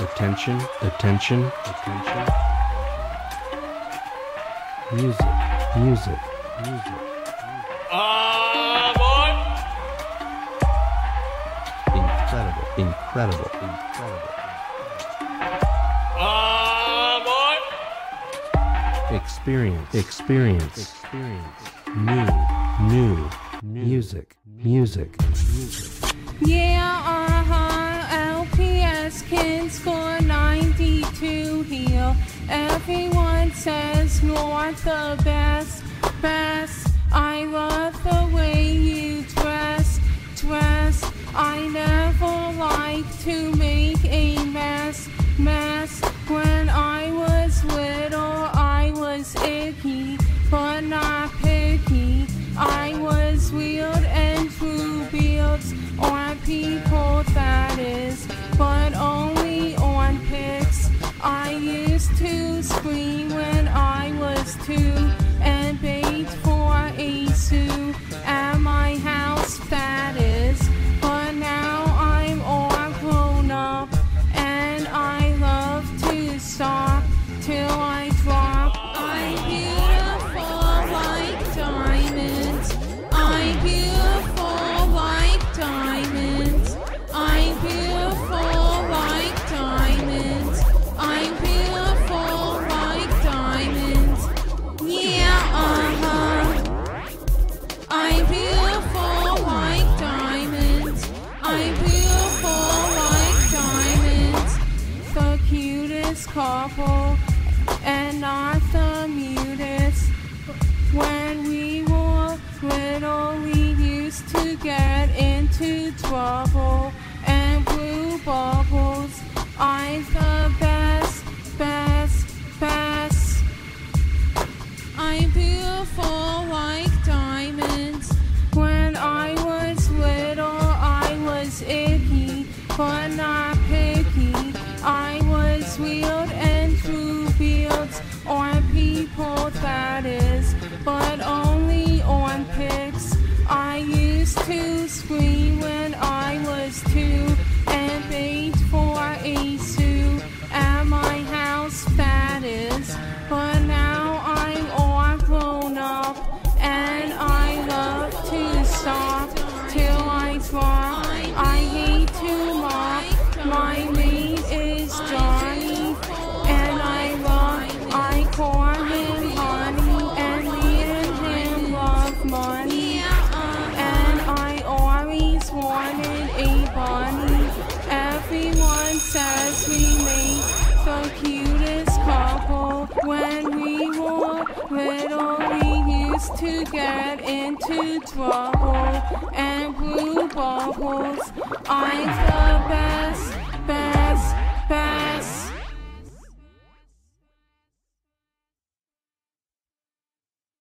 attention, attention, attention. Music, music, music. Incredible, incredible, incredible. Ah, uh, Experience, experience, experience. New, new, music, music, music. Yeah, LPS can score 92 here. Everyone says you're the best, best. I love the way you dress, dress. I never like to make a mess, mess. When I was little, I was icky, but not picky. I was weird and drew beards on people, used to scream when I was two and bait for a sue cutest couple and not the mutest. When we were little, we used to get into trouble and blue bubbles. I'm the best, best, best. I'm beautiful like diamonds. When I was little, I was icky, but not on people, that is, but only on pics. I used to scream when I was two and bait for a sue at my house, that is, but now I'm all grown up and I love to stop till I drop. I hate to mock. My name is Johnny to get into trouble and blue bubbles. I'm the best, best.